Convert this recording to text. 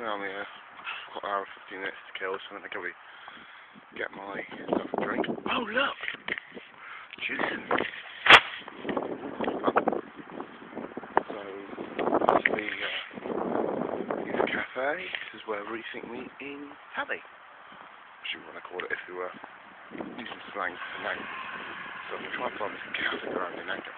now I'm here. Got an hour and 15 minutes to kill, so I'm going to go get myself drink. Oh, look! Juicing. Oh. So, this is the, uh, the cafe. This is where we think we in Tabby. Which you want to call it if you were using slang for name. So I'm going to try and find this cafe around in Angus.